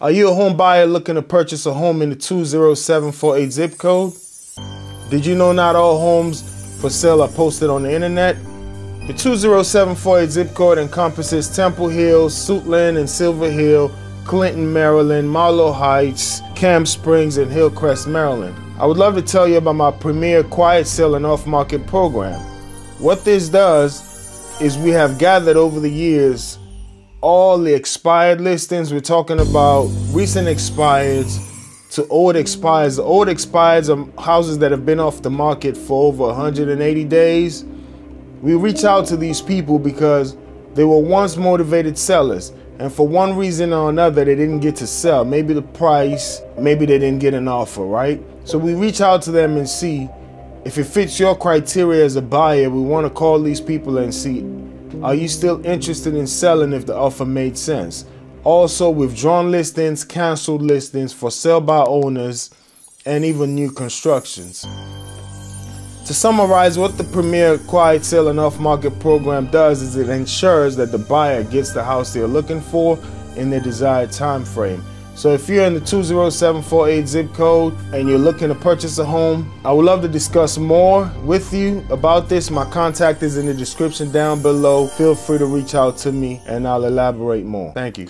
Are you a home buyer looking to purchase a home in the 20748 zip code? Did you know not all homes for sale are posted on the internet? The 20748 zip code encompasses Temple Hills, Suitland and Silver Hill, Clinton, Maryland, Marlow Heights, Camp Springs, and Hillcrest, Maryland. I would love to tell you about my premier quiet sale and off market program. What this does is we have gathered over the years all the expired listings. We're talking about recent expireds to old expires. The old expires are houses that have been off the market for over 180 days. We reach out to these people because they were once motivated sellers and for one reason or another they didn't get to sell. Maybe the price, maybe they didn't get an offer, right? So we reach out to them and see if it fits your criteria as a buyer. We want to call these people and see are you still interested in selling if the offer made sense? Also, withdrawn listings, canceled listings for sale by owners, and even new constructions. To summarize, what the Premier Quiet Sale and Off Market program does is it ensures that the buyer gets the house they're looking for in their desired time frame. So if you're in the 20748 zip code and you're looking to purchase a home, I would love to discuss more with you about this. My contact is in the description down below. Feel free to reach out to me and I'll elaborate more. Thank you.